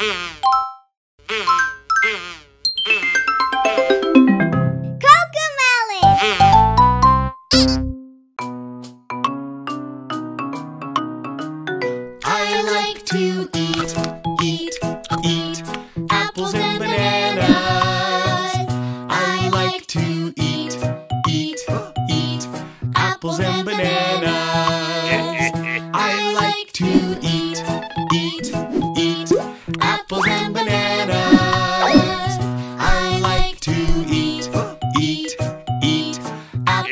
I like to eat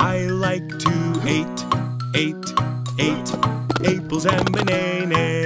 I like to eat, eat, eat apples and bananas.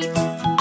night.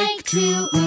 like to.